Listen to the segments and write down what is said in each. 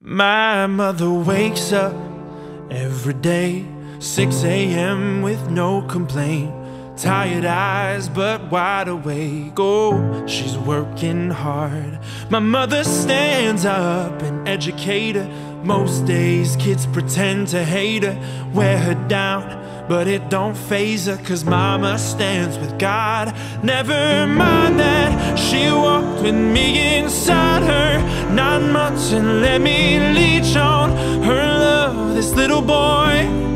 My mother wakes up every day, 6 a.m. with no complaint. Tired eyes, but wide awake. Oh, she's working hard. My mother stands up, and an educator. Most days, kids pretend to hate her, wear her down, but it don't phase her, cause mama stands with God. Never mind that she walked with me inside her nine months and let me leech on her love, this little boy.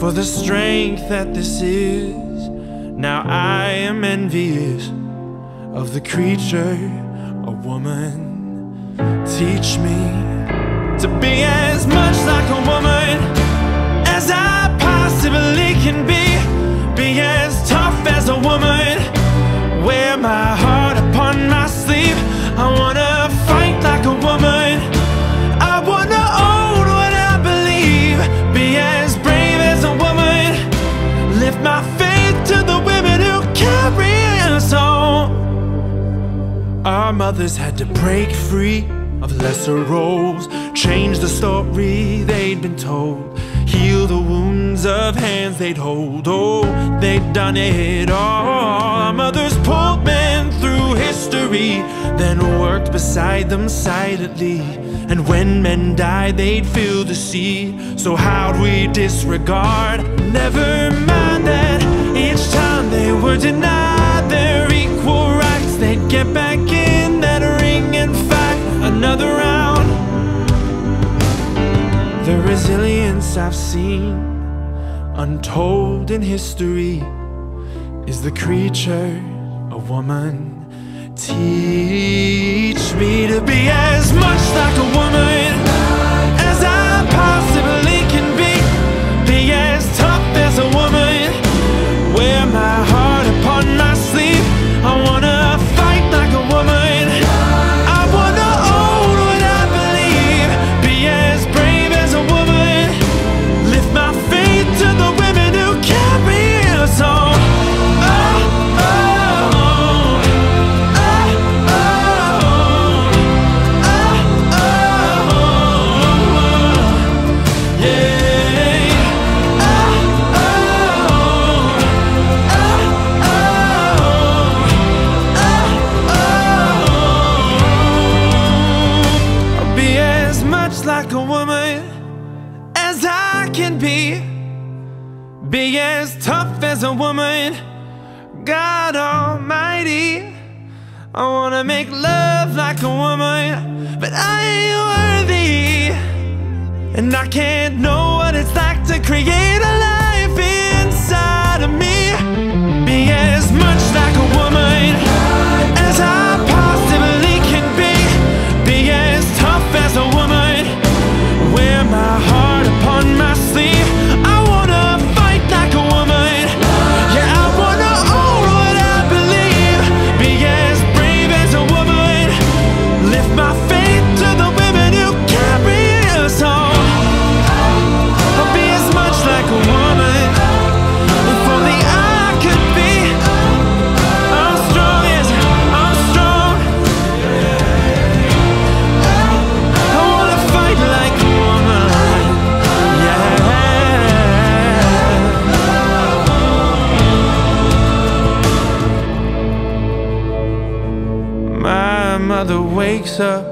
For the strength that this is, now I am envious of the creature, a woman. Teach me to be as much like a woman as I possibly can be. Be as tough as a woman. Our mothers had to break free of lesser roles, change the story they'd been told, heal the wounds of hands they'd hold. Oh, they'd done it all. Our mothers pulled men through history, then worked beside them silently. And when men died, they'd feel the sea. So how'd we disregard? Never mind that each time they were denied their equal they'd get back in that ring and fight another round. The resilience I've seen, untold in history, is the creature, a woman. Teach me to be as much like a woman like a woman as I can be. Be as tough as a woman, God Almighty. I wanna make love like a woman, but I ain't worthy. And I can't know what it's like to create a life inside of me. Be as much like mother wakes up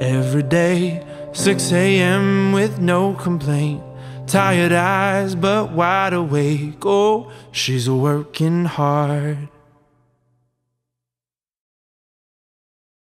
every day, 6 a.m. with no complaint. Tired eyes, but wide awake. Oh, she's working hard.